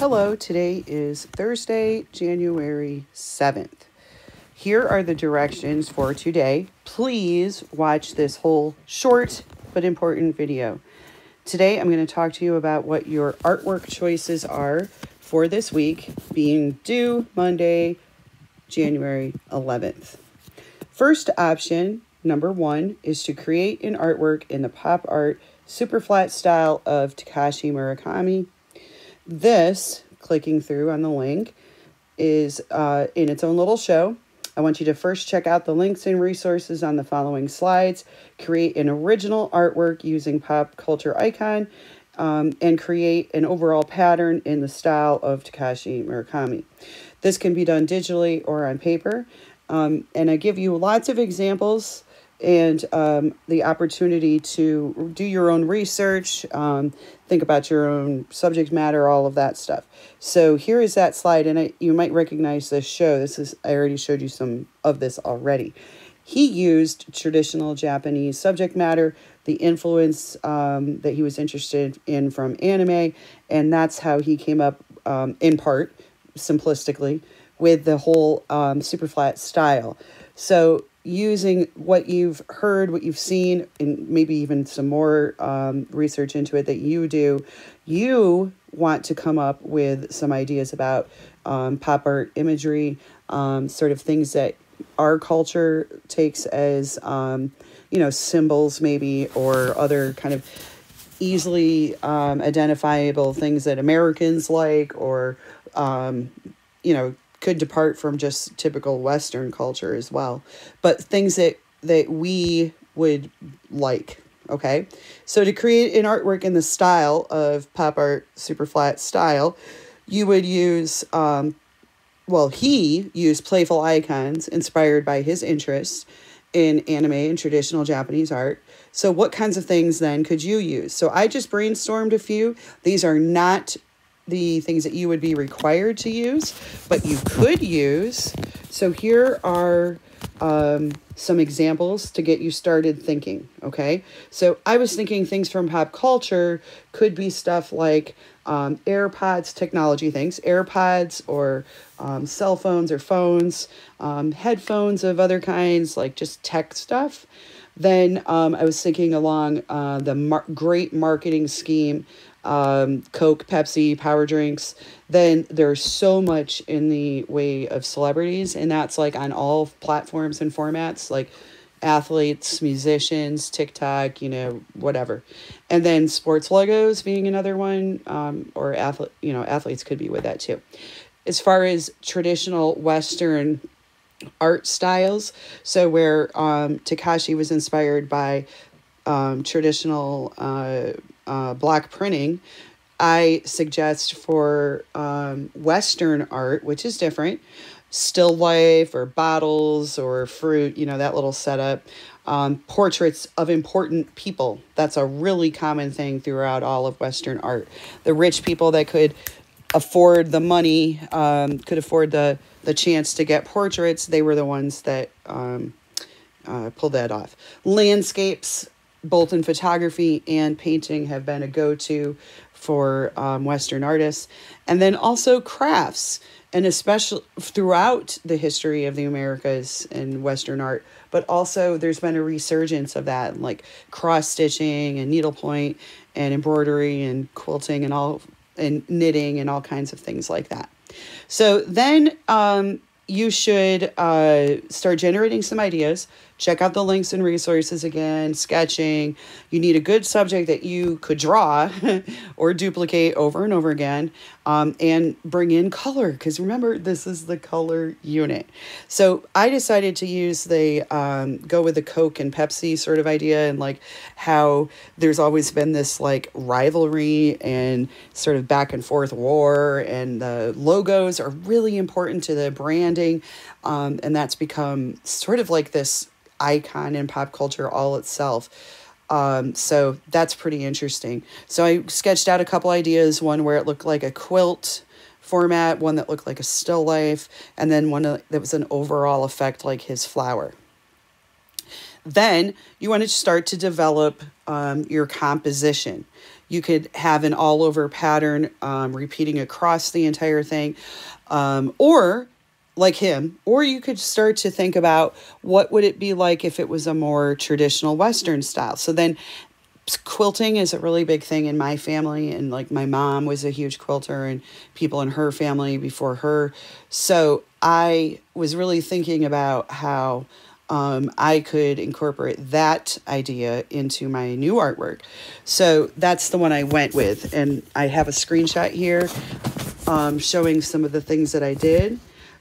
Hello, today is Thursday, January 7th. Here are the directions for today. Please watch this whole short but important video. Today, I'm going to talk to you about what your artwork choices are for this week, being due Monday, January 11th. First option, number one, is to create an artwork in the pop art super flat style of Takashi Murakami. This, clicking through on the link, is uh, in its own little show. I want you to first check out the links and resources on the following slides, create an original artwork using pop culture icon, um, and create an overall pattern in the style of Takashi Murakami. This can be done digitally or on paper. Um, and I give you lots of examples and um, the opportunity to do your own research, um, think about your own subject matter, all of that stuff. So here is that slide, and I, you might recognize this show. This is I already showed you some of this already. He used traditional Japanese subject matter, the influence um, that he was interested in from anime, and that's how he came up, um, in part, simplistically, with the whole um, super flat style. So using what you've heard, what you've seen, and maybe even some more um, research into it that you do, you want to come up with some ideas about um, pop art imagery, um, sort of things that our culture takes as, um, you know, symbols maybe, or other kind of easily um, identifiable things that Americans like, or, um, you know, could depart from just typical Western culture as well, but things that that we would like. Okay, so to create an artwork in the style of pop art, super flat style, you would use, um, well, he used playful icons inspired by his interests in anime and traditional Japanese art. So, what kinds of things then could you use? So, I just brainstormed a few. These are not the things that you would be required to use, but you could use. So here are um, some examples to get you started thinking. Okay. So I was thinking things from pop culture could be stuff like um, AirPods, technology things, AirPods or um, cell phones or phones, um, headphones of other kinds, like just tech stuff. Then um, I was thinking along uh, the mar- great marketing scheme um, Coke, Pepsi, power drinks, then there's so much in the way of celebrities, and that's like on all platforms and formats, like athletes, musicians, TikTok, you know, whatever. And then sports logos being another one, um, or athlete, you know, athletes could be with that too. As far as traditional Western art styles, so where um, Takashi was inspired by um, traditional uh, uh, printing, I suggest for um, Western art, which is different, still life or bottles or fruit, you know, that little setup. Um, portraits of important people. That's a really common thing throughout all of Western art. The rich people that could afford the money, um, could afford the, the chance to get portraits, they were the ones that um, uh, pulled that off. Landscapes, both in photography and painting have been a go-to for um, Western artists. And then also crafts, and especially throughout the history of the Americas and Western art, but also there's been a resurgence of that, like cross stitching and needlepoint and embroidery and quilting and all and knitting and all kinds of things like that. So then um, you should uh, start generating some ideas. Check out the links and resources again, sketching. You need a good subject that you could draw or duplicate over and over again um, and bring in color because remember, this is the color unit. So I decided to use the um, go with the Coke and Pepsi sort of idea and like how there's always been this like rivalry and sort of back and forth war, and the logos are really important to the branding. Um, and that's become sort of like this icon in pop culture all itself. Um, so that's pretty interesting. So I sketched out a couple ideas one where it looked like a quilt format, one that looked like a still life, and then one that was an overall effect like his flower. Then you want to start to develop um, your composition. You could have an all over pattern um, repeating across the entire thing. Um, or like him or you could start to think about what would it be like if it was a more traditional western style. So then quilting is a really big thing in my family and like my mom was a huge quilter and people in her family before her. So i was really thinking about how um, i could incorporate that idea into my new artwork. So that's the one i went with and i have a screenshot here um, showing some of the things that i did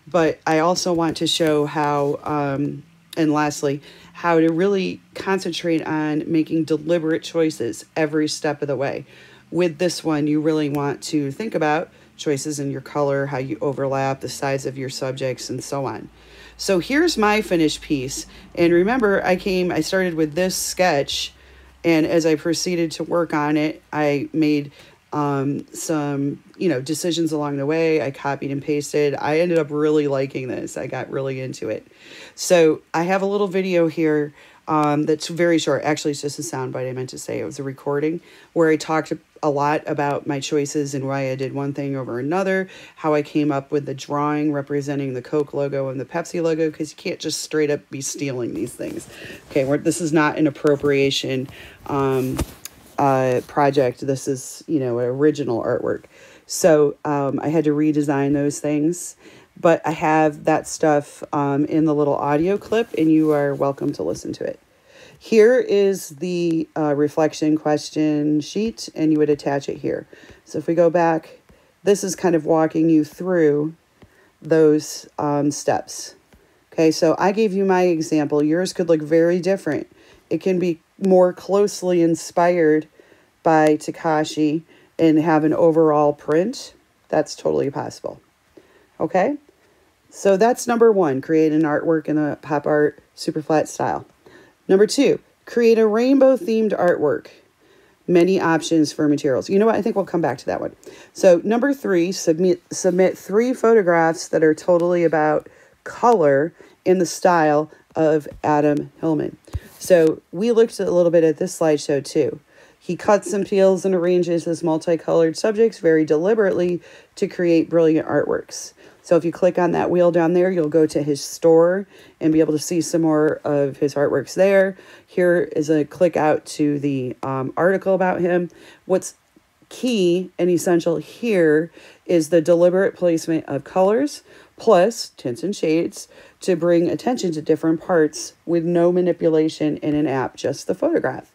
but i also want to show how um, and lastly how to really concentrate on making deliberate choices every step of the way. With this one, you really want to think about choices in your color, how you overlap, the size of your subjects, and so on. So here's my finished piece. And remember, I came, I started with this sketch, and as I proceeded to work on it, I made um, some, you know, decisions along the way. I copied and pasted. I ended up really liking this. I got really into it. So I have a little video here um, that's very short. Actually, it's just a soundbite. I meant to say it was a recording where I talked a lot about my choices and why I did one thing over another, how I came up with the drawing representing the Coke logo and the Pepsi logo, because you can't just straight up be stealing these things. Okay, this is not an appropriation um, uh, project. This is, you know, original artwork. So um, I had to redesign those things but I have that stuff um, in the little audio clip, and you are welcome to listen to it. Here is the uh, reflection question sheet, and you would attach it here. So if we go back, this is kind of walking you through those um, steps. Okay, so I gave you my example. Yours could look very different. It can be more closely inspired by Takashi and have an overall print. That's totally possible. Okay? So that's number one, create an artwork in the pop art super flat style. Number two, create a rainbow themed artwork. Many options for materials. You know what? I think we'll come back to that one. So number three, submit submit three photographs that are totally about color in the style of Adam Hillman. So we looked a little bit at this slideshow too. He cuts and peels and arranges his multicolored subjects very deliberately to create brilliant artworks. So if you click on that wheel down there, you'll go to his store and be able to see some more of his artworks there. Here is a click out to the um, article about him. What's key and essential here is the deliberate placement of colors plus tints and shades to bring attention to different parts with no manipulation in an app, just the photograph.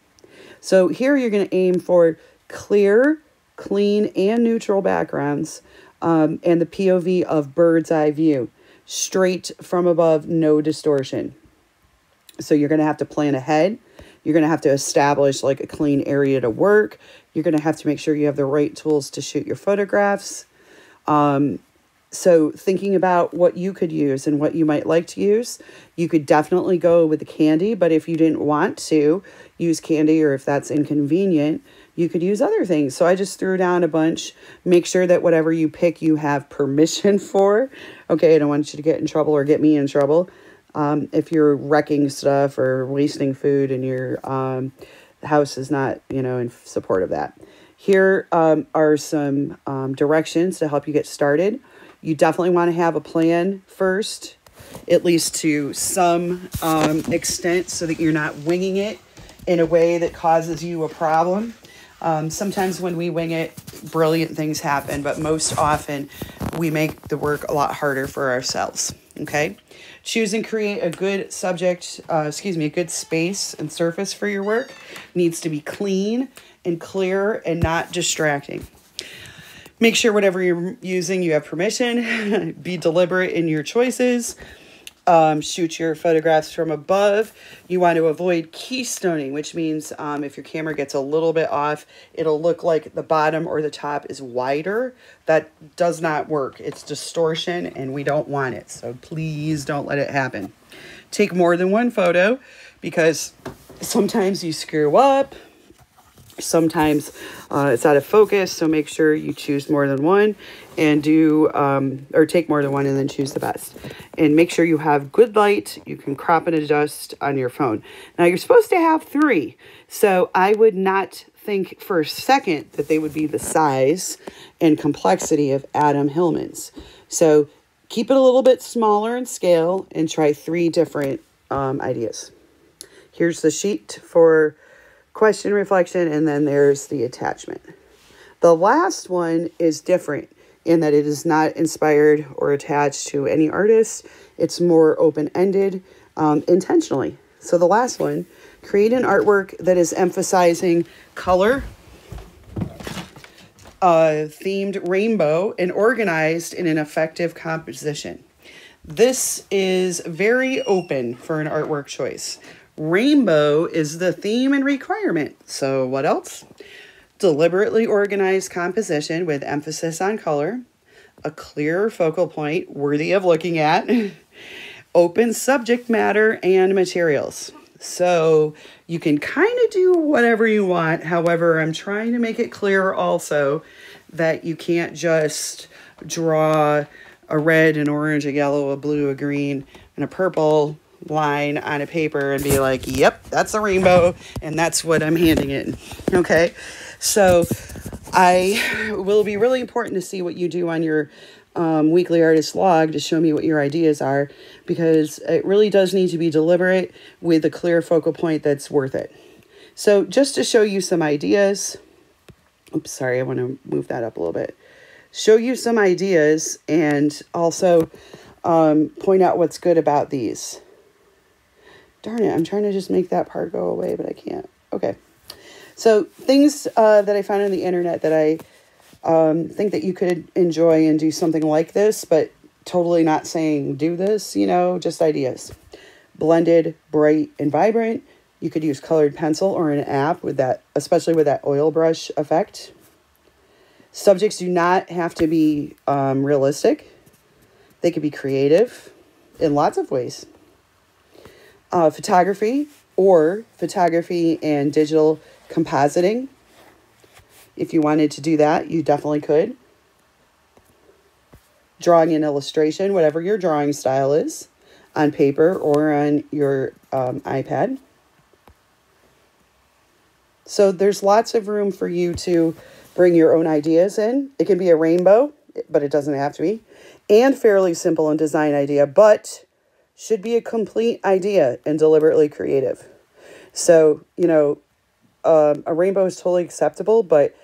So here you're going to aim for clear, clean, and neutral backgrounds um, and the POV of bird's eye view, straight from above, no distortion. So you're going to have to plan ahead. You're going to have to establish like a clean area to work. You're going to have to make sure you have the right tools to shoot your photographs. Um, so thinking about what you could use and what you might like to use, you could definitely go with the candy. But if you didn't want to use candy or if that's inconvenient, you could use other things. So I just threw down a bunch. Make sure that whatever you pick, you have permission for. Okay, I don't want you to get in trouble or get me in trouble. Um, if you're wrecking stuff or wasting food and your um, house is not, you know, in support of that. Here um, are some um, directions to help you get started. You definitely want to have a plan first, at least to some um, extent, so that you're not winging it in a way that causes you a problem. Um, sometimes when we wing it, brilliant things happen, but most often we make the work a lot harder for ourselves. Okay. Choose and create a good subject, uh, excuse me, a good space and surface for your work. Needs to be clean and clear and not distracting. Make sure whatever you're using, you have permission. be deliberate in your choices um, shoot your photographs from above. You want to avoid keystoning, which means um, if your camera gets a little bit off, it'll look like the bottom or the top is wider. That does not work. It's distortion and we don't want it. So please don't let it happen. Take more than one photo because sometimes you screw up. Sometimes uh, it's out of focus, so make sure you choose more than one and do, um, or take more than one and then choose the best. And make sure you have good light. You can crop and adjust on your phone. Now, you're supposed to have three, so I would not think for a second that they would be the size and complexity of Adam Hillman's. So keep it a little bit smaller in scale and try three different um, ideas. Here's the sheet for question reflection, and then there's the attachment. The last one is different in that it is not inspired or attached to any artist. It's more open-ended um, intentionally. So the last one, create an artwork that is emphasizing color, uh, themed rainbow, and organized in an effective composition. This is very open for an artwork choice. Rainbow is the theme and requirement. So what else? Deliberately organized composition with emphasis on color, a clear focal point worthy of looking at, open subject matter and materials. So you can kind of do whatever you want. However, I'm trying to make it clear also that you can't just draw a red, an orange, a yellow, a blue, a green, and a purple line on a paper and be like, yep, that's a rainbow, and that's what I'm handing it. Okay. So I will be really important to see what you do on your um, weekly artist log to show me what your ideas are because it really does need to be deliberate with a clear focal point that's worth it. So just to show you some ideas, oops, sorry, I want to move that up a little bit. Show you some ideas and also um, point out what's good about these. Darn it, I'm trying to just make that part go away, but I can't. Okay. So things uh, that I found on the internet that I um, think that you could enjoy and do something like this, but totally not saying do this, you know, just ideas. Blended, bright, and vibrant. You could use colored pencil or an app with that, especially with that oil brush effect. Subjects do not have to be um, realistic. They could be creative in lots of ways. Uh, photography or photography and digital compositing if you wanted to do that, you definitely could. Drawing an illustration, whatever your drawing style is, on paper or on your um, iPad. So there's lots of room for you to bring your own ideas in. It can be a rainbow, but it doesn't have to be. And fairly simple in design idea, but should be a complete idea and deliberately creative. So, you know, um, a rainbow is totally acceptable, but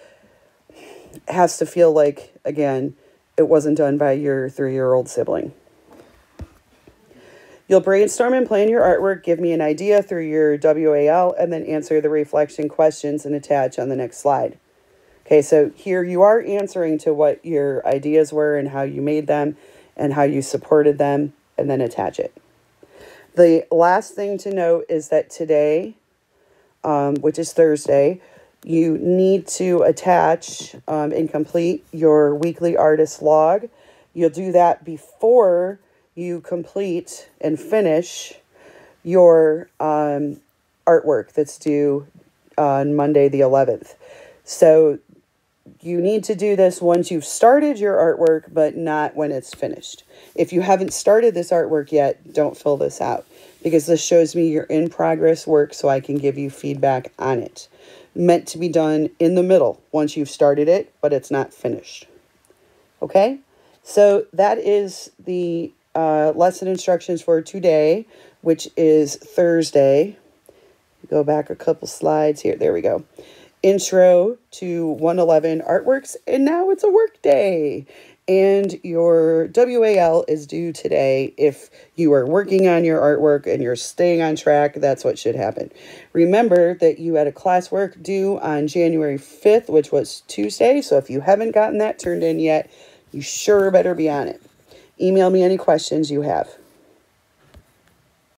it has to feel like, again, it wasn't done by your three year old sibling. You'll brainstorm and plan your artwork, give me an idea through your WAL, and then answer the reflection questions and attach on the next slide. Okay, so here you are answering to what your ideas were and how you made them and how you supported them, and then attach it. The last thing to note is that today, um, which is Thursday, you need to attach um, and complete your weekly artist log. You'll do that before you complete and finish your um, artwork that's due on Monday the 11th. So you need to do this once you've started your artwork, but not when it's finished. If you haven't started this artwork yet, don't fill this out because this shows me your in progress work so I can give you feedback on it meant to be done in the middle once you've started it, but it's not finished. Okay, so that is the uh, lesson instructions for today, which is Thursday. Go back a couple slides here. There we go. Intro to 111 Artworks, and now it's a work day and your WAL is due today. If you are working on your artwork and you're staying on track, that's what should happen. Remember that you had a classwork due on January 5th, which was Tuesday. So if you haven't gotten that turned in yet, you sure better be on it. Email me any questions you have.